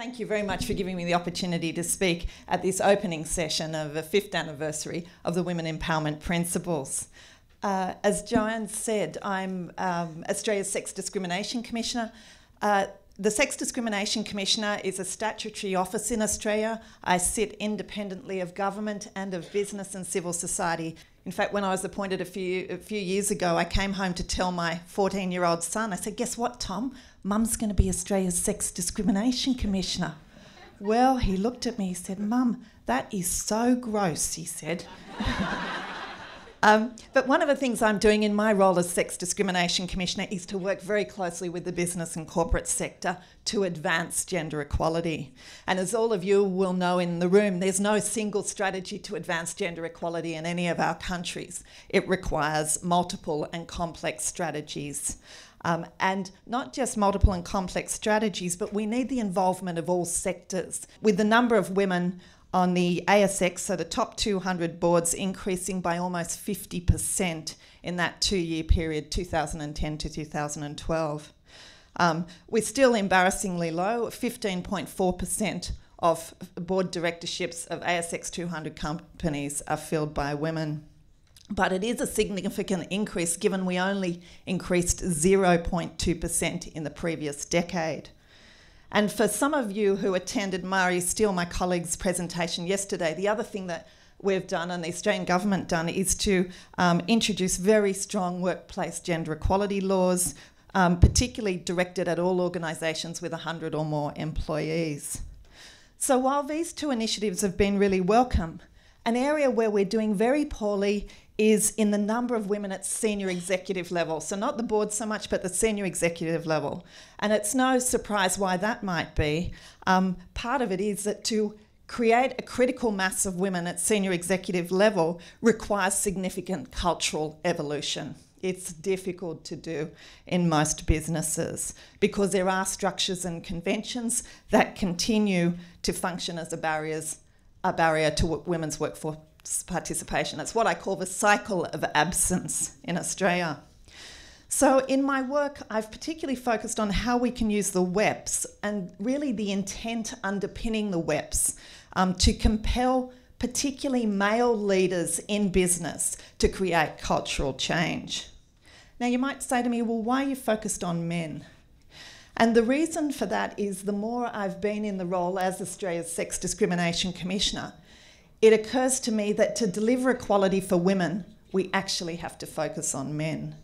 Thank you very much for giving me the opportunity to speak at this opening session of the fifth anniversary of the Women Empowerment Principles. Uh, as Joanne said, I'm um, Australia's Sex Discrimination Commissioner. Uh, the Sex Discrimination Commissioner is a statutory office in Australia. I sit independently of government and of business and civil society. In fact, when I was appointed a few, a few years ago, I came home to tell my 14 year old son, I said, Guess what, Tom? Mum's going to be Australia's Sex Discrimination Commissioner. Well, he looked at me, he said, Mum, that is so gross, he said. Um, but one of the things I'm doing in my role as Sex Discrimination Commissioner is to work very closely with the business and corporate sector to advance gender equality. And as all of you will know in the room, there's no single strategy to advance gender equality in any of our countries. It requires multiple and complex strategies. Um, and not just multiple and complex strategies, but we need the involvement of all sectors. With the number of women on the ASX, so the top 200 boards increasing by almost 50% in that two year period, 2010 to 2012. Um, we're still embarrassingly low, 15.4% of board directorships of ASX 200 companies are filled by women. But it is a significant increase given we only increased 0.2% in the previous decade. And for some of you who attended Marie Steele, my colleague's presentation yesterday, the other thing that we've done and the Australian government done is to um, introduce very strong workplace gender equality laws, um, particularly directed at all organisations with 100 or more employees. So while these two initiatives have been really welcome, an area where we're doing very poorly is in the number of women at senior executive level. So, not the board so much, but the senior executive level. And it's no surprise why that might be. Um, part of it is that to create a critical mass of women at senior executive level requires significant cultural evolution. It's difficult to do in most businesses because there are structures and conventions that continue to function as a, barriers, a barrier to women's workforce participation. It's what I call the cycle of absence in Australia. So, in my work, I've particularly focused on how we can use the WEPs and really the intent underpinning the WEPs um, to compel particularly male leaders in business to create cultural change. Now, you might say to me, well, why are you focused on men? And the reason for that is the more I've been in the role as Australia's Sex Discrimination Commissioner, it occurs to me that to deliver equality for women, we actually have to focus on men.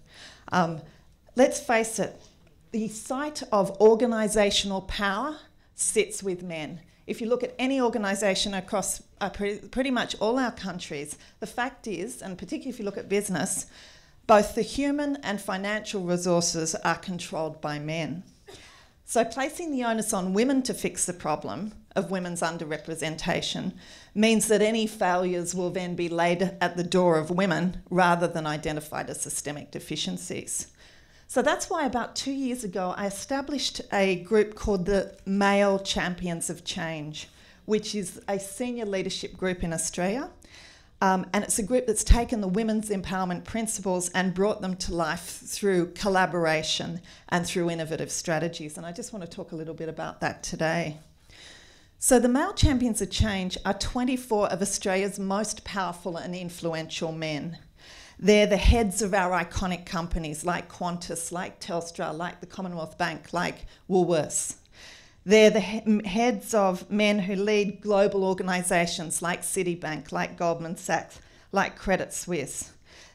Um, let's face it, the site of organisational power sits with men. If you look at any organisation across uh, pre- pretty much all our countries, the fact is, and particularly if you look at business, both the human and financial resources are controlled by men. So, placing the onus on women to fix the problem of women's underrepresentation means that any failures will then be laid at the door of women rather than identified as systemic deficiencies. So that's why about two years ago I established a group called the Male Champions of Change, which is a senior leadership group in Australia. Um, and it's a group that's taken the women's empowerment principles and brought them to life through collaboration and through innovative strategies. And I just want to talk a little bit about that today. So, the male champions of change are 24 of Australia's most powerful and influential men. They're the heads of our iconic companies like Qantas, like Telstra, like the Commonwealth Bank, like Woolworths. They're the he- heads of men who lead global organisations like Citibank, like Goldman Sachs, like Credit Suisse.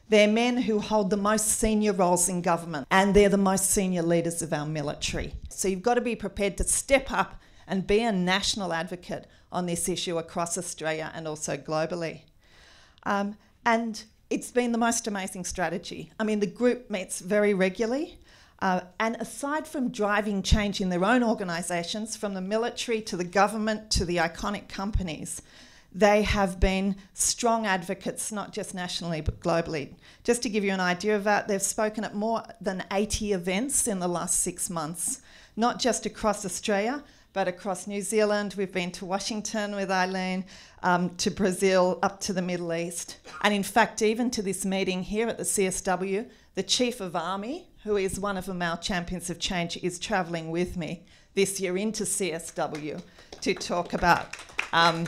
They're men who hold the most senior roles in government and they're the most senior leaders of our military. So you've got to be prepared to step up and be a national advocate on this issue across Australia and also globally. Um, and it's been the most amazing strategy. I mean, the group meets very regularly. Uh, and aside from driving change in their own organisations, from the military to the government to the iconic companies, they have been strong advocates, not just nationally but globally. Just to give you an idea of that, they've spoken at more than 80 events in the last six months, not just across Australia, but across New Zealand. We've been to Washington with Eileen, um, to Brazil, up to the Middle East. And in fact, even to this meeting here at the CSW, the Chief of Army who is one of the male champions of change, is travelling with me this year into CSW to talk about um,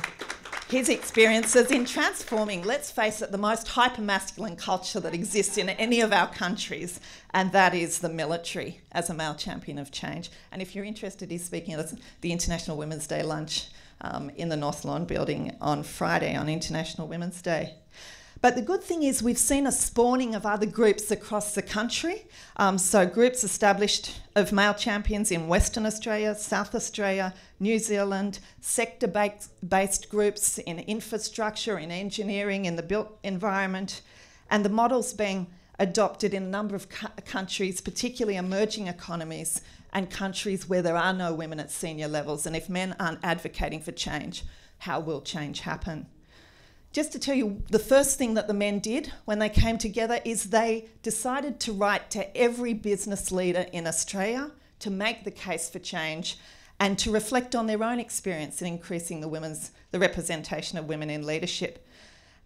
his experiences in transforming, let's face it, the most hyper masculine culture that exists in any of our countries, and that is the military as a male champion of change. And if you're interested, he's speaking at the International Women's Day lunch um, in the North Lawn building on Friday on International Women's Day. But the good thing is, we've seen a spawning of other groups across the country. Um, so, groups established of male champions in Western Australia, South Australia, New Zealand, sector based groups in infrastructure, in engineering, in the built environment, and the models being adopted in a number of countries, particularly emerging economies and countries where there are no women at senior levels. And if men aren't advocating for change, how will change happen? Just to tell you, the first thing that the men did when they came together is they decided to write to every business leader in Australia to make the case for change and to reflect on their own experience in increasing the women's the representation of women in leadership.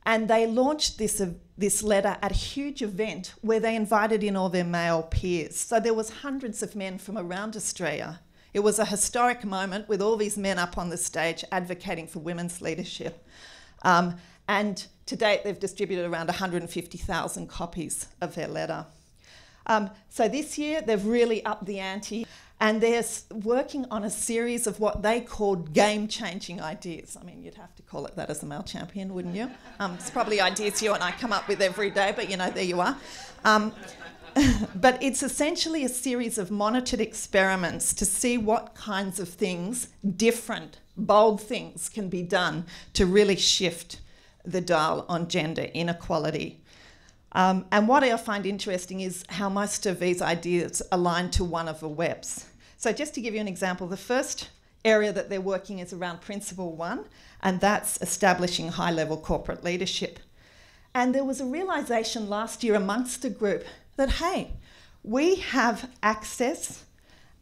And they launched this, uh, this letter at a huge event where they invited in all their male peers. So there was hundreds of men from around Australia. It was a historic moment with all these men up on the stage advocating for women's leadership. Um, and to date, they've distributed around 150,000 copies of their letter. Um, so this year, they've really upped the ante and they're working on a series of what they called game changing ideas. I mean, you'd have to call it that as a male champion, wouldn't you? Um, it's probably ideas you and I come up with every day, but you know, there you are. Um, but it's essentially a series of monitored experiments to see what kinds of things, different, bold things, can be done to really shift the dial on gender inequality. Um, and what I find interesting is how most of these ideas align to one of the WEPs. So, just to give you an example, the first area that they're working is around Principle One, and that's establishing high level corporate leadership. And there was a realization last year amongst the group that, hey, we have access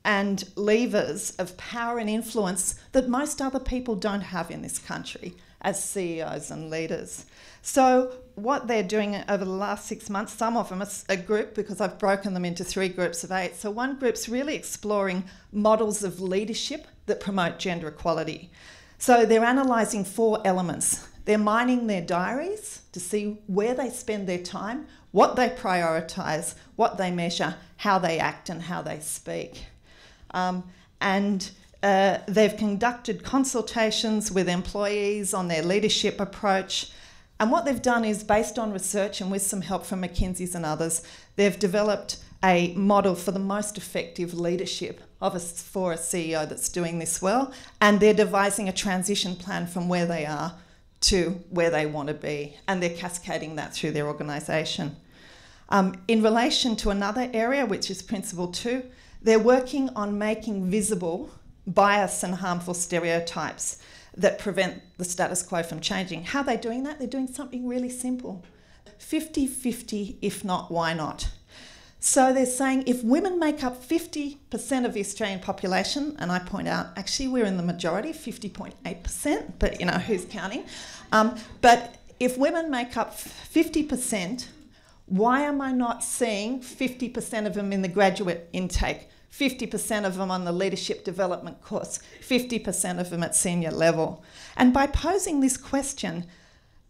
and levers of power and influence that most other people don't have in this country as CEOs and leaders. So, what they're doing over the last six months, some of them are a group because I've broken them into three groups of eight. So, one group's really exploring models of leadership that promote gender equality. So, they're analysing four elements. They're mining their diaries to see where they spend their time, what they prioritise, what they measure, how they act, and how they speak. Um, and uh, they've conducted consultations with employees on their leadership approach. And what they've done is, based on research and with some help from McKinsey's and others, they've developed a model for the most effective leadership of a, for a CEO that's doing this well. And they're devising a transition plan from where they are to where they want to be. And they're cascading that through their organisation. Um, in relation to another area, which is Principle Two, they're working on making visible bias and harmful stereotypes that prevent the status quo from changing. How are they doing that? They're doing something really simple 50 50, if not, why not? So they're saying if women make up 50% of the Australian population, and I point out actually we're in the majority, 50.8%, but you know, who's counting? Um, but if women make up 50%, why am I not seeing 50% of them in the graduate intake? 50% of them on the leadership development course, 50% of them at senior level. And by posing this question,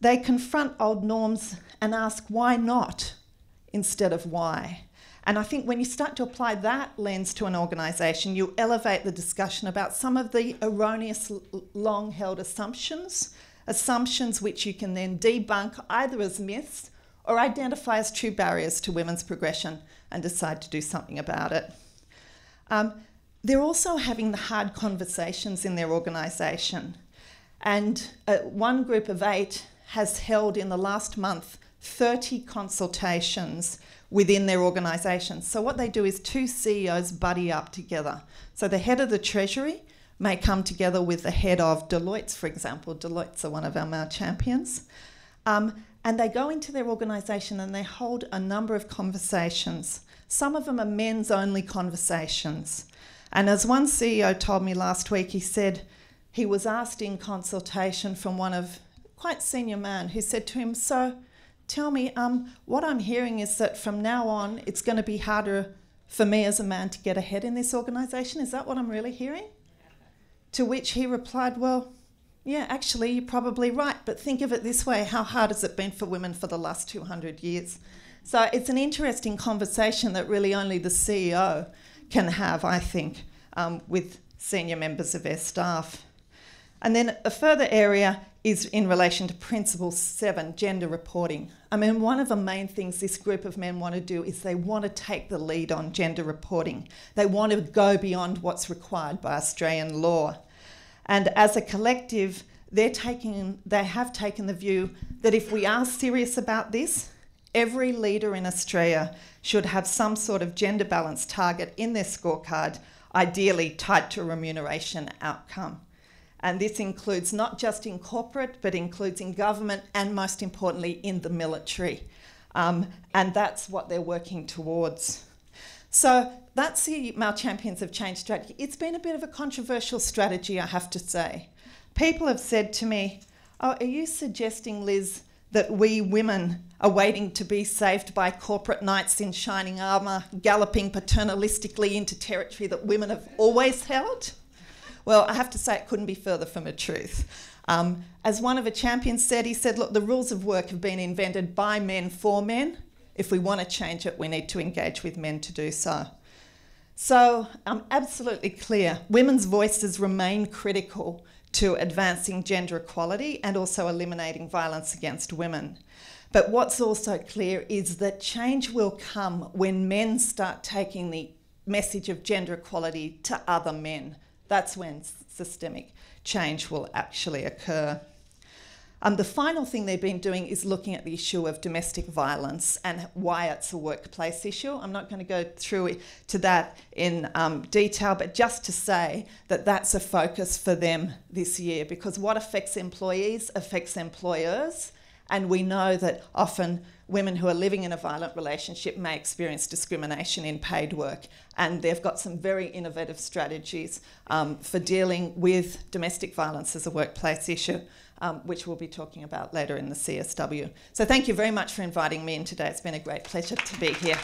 they confront old norms and ask why not instead of why. And I think when you start to apply that lens to an organisation, you elevate the discussion about some of the erroneous, long held assumptions, assumptions which you can then debunk either as myths or identify as true barriers to women's progression and decide to do something about it. Um, they're also having the hard conversations in their organisation. And uh, one group of eight has held in the last month 30 consultations within their organisation. So, what they do is two CEOs buddy up together. So, the head of the Treasury may come together with the head of Deloitte's, for example. Deloitte's are one of our male champions. Um, and they go into their organisation and they hold a number of conversations some of them are men's only conversations. And as one CEO told me last week, he said he was asked in consultation from one of quite senior man who said to him, So tell me, um, what I'm hearing is that from now on it's going to be harder for me as a man to get ahead in this organisation? Is that what I'm really hearing? To which he replied, Well, yeah, actually, you're probably right, but think of it this way how hard has it been for women for the last 200 years? So it's an interesting conversation that really only the CEO can have, I think, um, with senior members of their staff. And then a further area is in relation to Principle 7, gender reporting. I mean, one of the main things this group of men want to do is they want to take the lead on gender reporting. They want to go beyond what's required by Australian law. And as a collective, they're taking, they have taken the view that if we are serious about this, every leader in Australia should have some sort of gender balance target in their scorecard, ideally tied to remuneration outcome. And this includes not just in corporate, but includes in government and most importantly in the military. Um, and that's what they're working towards. So that's the Male Champions of Change strategy. It's been a bit of a controversial strategy, I have to say. People have said to me, Oh, are you suggesting, Liz, that we women are waiting to be saved by corporate knights in shining armour, galloping paternalistically into territory that women have always held? Well, I have to say it couldn't be further from the truth. Um, as one of the champions said, he said, Look, the rules of work have been invented by men for men. If we want to change it, we need to engage with men to do so. So I'm absolutely clear women's voices remain critical to advancing gender equality and also eliminating violence against women. But what's also clear is that change will come when men start taking the message of gender equality to other men. That's when systemic change will actually occur. Um, the final thing they've been doing is looking at the issue of domestic violence and why it's a workplace issue. I'm not going to go through to that in um, detail, but just to say that that's a focus for them this year because what affects employees affects employers. And we know that often women who are living in a violent relationship may experience discrimination in paid work. And they've got some very innovative strategies um, for dealing with domestic violence as a workplace issue. Um, which we'll be talking about later in the CSW. So, thank you very much for inviting me in today. It's been a great pleasure to be here.